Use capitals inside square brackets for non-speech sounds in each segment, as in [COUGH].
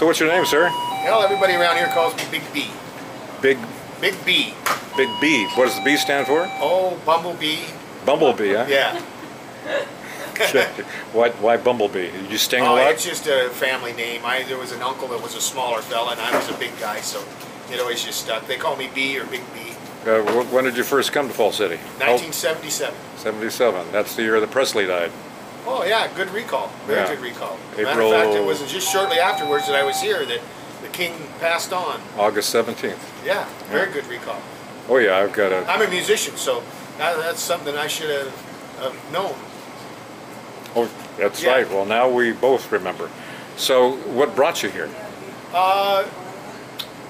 So what's your name, sir? Hell, everybody around here calls me Big B. Big Big B. Big B. What does the B stand for? Oh, Bumblebee. Bumblebee, huh? Yeah. Okay. [LAUGHS] why, why Bumblebee? Did you sting a Oh, lot? it's just a family name. I there was an uncle that was a smaller fella, and I was a big guy, so it always just stuck. They call me B or Big B. Uh, when did you first come to Falls City? How- 1977. 77. That's the year that Presley died. Oh yeah, good recall. Very Yeah. good recall. Matter of fact, it was just shortly afterwards that I was here that the king passed on. August 17th. Yeah, very Yeah. good recall. Oh yeah, I've got a. I'm a musician, so that, that's something I should have uh, known. Oh, that's Yeah. right. Well, now we both remember. So, what brought you here? Uh,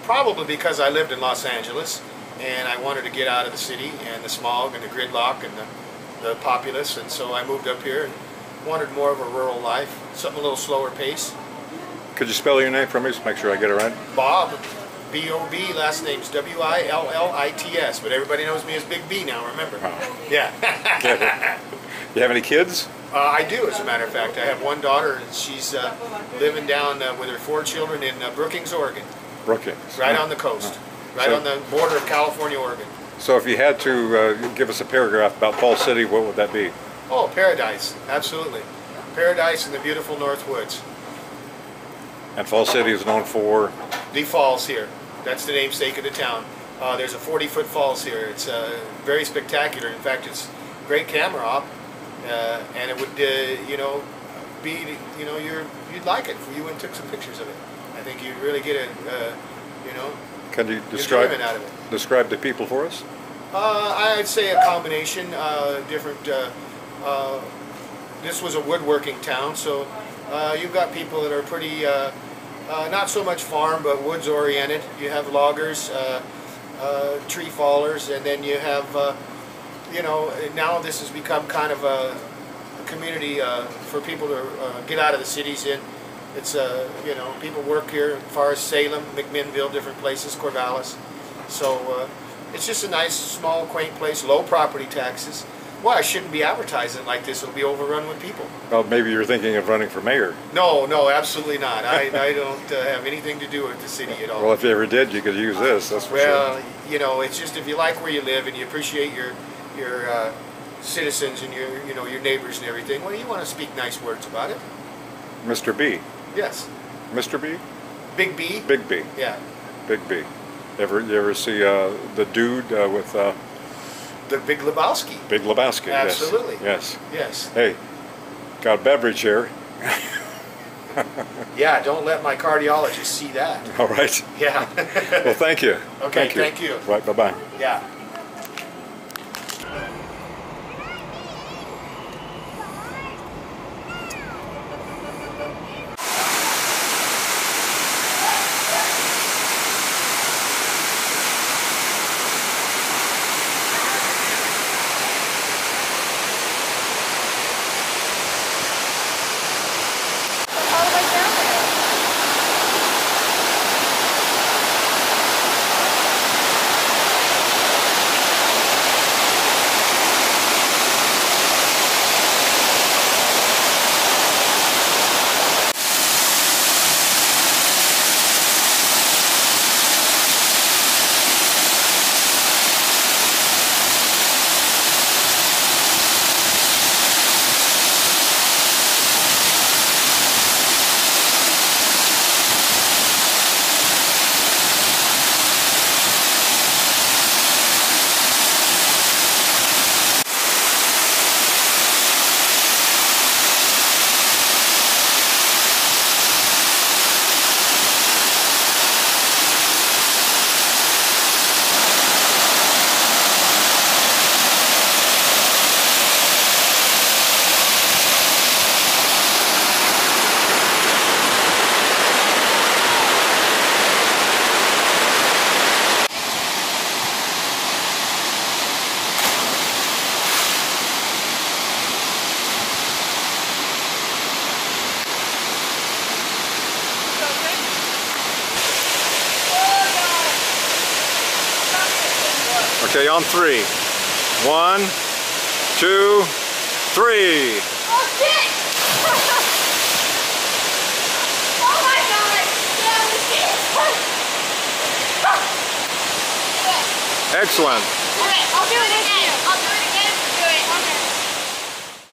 probably because I lived in Los Angeles and I wanted to get out of the city and the smog and the gridlock and the, the populace, and so I moved up here and wanted more of a rural life, something a little slower pace. Could you spell your name for me? Just make sure I get it right. Bob, B-O-B, last name's W-I-L-L-I-T-S, but everybody knows me as Big B now, remember? [LAUGHS] Yeah. [LAUGHS] You have any kids? Uh, I do, as a matter of fact. I have one daughter, and she's uh, living down uh, with her four children in uh, Brookings, Oregon, Brookings. right on the coast, right So- on the border of California, Oregon. So, if you had to uh, give us a paragraph about Falls City, what would that be? Oh, paradise, absolutely. Paradise in the beautiful North Woods. And Falls City is known for. The falls here. That's the namesake of the town. Uh, there's a 40-foot falls here. It's uh, very spectacular. In fact, it's great camera op, uh, and it would, uh, you know, be, you know, you're, you'd like it if you went and took some pictures of it. I think you'd really get a, uh, you know, Can you describe out of it. describe the people for us? Uh, I'd say a combination, uh, different. Uh, this was a woodworking town, so uh, you've got people that are pretty, uh, uh, not so much farm, but woods oriented. You have loggers, tree fallers, and then you have, you know, now this has become kind of a, a community for people to get out of the cities in. It's, you know, people work here as far as Salem, McMinnville, different places, Corvallis. So it's just a nice, small, quaint place, low property taxes. Well, I shouldn't be advertising like this. It'll be overrun with people. Well, maybe you're thinking of running for mayor. No, no, absolutely not. I, I don't uh, have anything to do with the city at all. Well, if you ever did, you could use this. That's for Well, you know, it's just if you like where you live and you appreciate your your uh, citizens and your you know your neighbors and everything, well, you want to speak nice words about it. Mr. B. Yes, Mr. B. Big B. Big B. Yeah, Big B. Ever you ever see uh, the dude uh, with uh, the Big Lebowski. Big Lebowski? Absolutely. Yes. Yes. Hey, got a beverage here. [LAUGHS] Yeah. Don't let my cardiologist see that. All right. Yeah. [LAUGHS] Well, thank you. [LAUGHS] Okay, thank you. Right. Bye bye. yeah. Okay, on three. One, two, three. Oh! [LAUGHS] oh Excellent. All right. I'll do it again.